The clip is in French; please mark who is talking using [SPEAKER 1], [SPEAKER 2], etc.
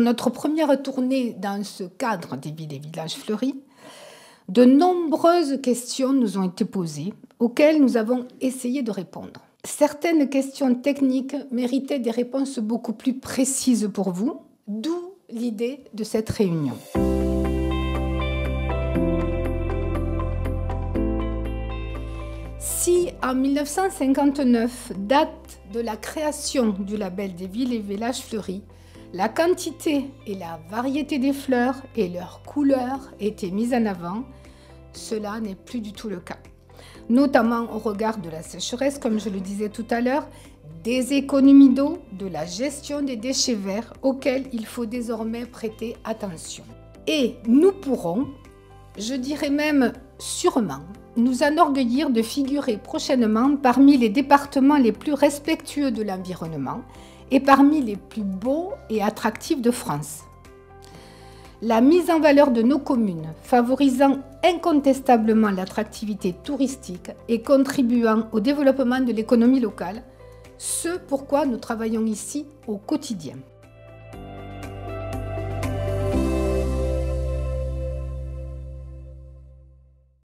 [SPEAKER 1] Pour notre première tournée dans ce cadre des villes et villages fleuris, de nombreuses questions nous ont été posées auxquelles nous avons essayé de répondre. Certaines questions techniques méritaient des réponses beaucoup plus précises pour vous, d'où l'idée de cette réunion. Si en 1959, date de la création du label des villes et villages fleuris, la quantité et la variété des fleurs et leurs couleurs étaient mises en avant, cela n'est plus du tout le cas. Notamment au regard de la sécheresse, comme je le disais tout à l'heure, des économies d'eau, de la gestion des déchets verts auxquels il faut désormais prêter attention. Et nous pourrons, je dirais même sûrement, nous enorgueillir de figurer prochainement parmi les départements les plus respectueux de l'environnement et parmi les plus beaux et attractifs de France. La mise en valeur de nos communes, favorisant incontestablement l'attractivité touristique et contribuant au développement de l'économie locale, ce pourquoi nous travaillons ici au quotidien.